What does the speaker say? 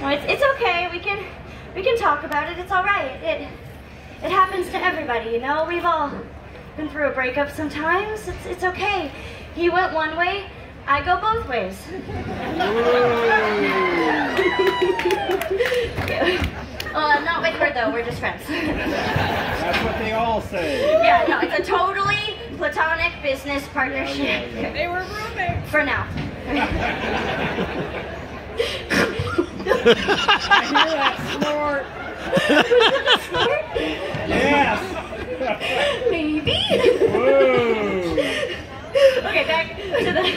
Well, it's, it's okay. We can we can talk about it. It's all right. It it happens to everybody, you know. We've all been through a breakup sometimes. It's it's okay. He went one way. I go both ways. uh, not with her though. We're just friends. That's what they all say. yeah, no, it's a totally platonic business partnership. They were roommates. For now. I hear that snort. Yes. Maybe. Whoa. okay, back to the.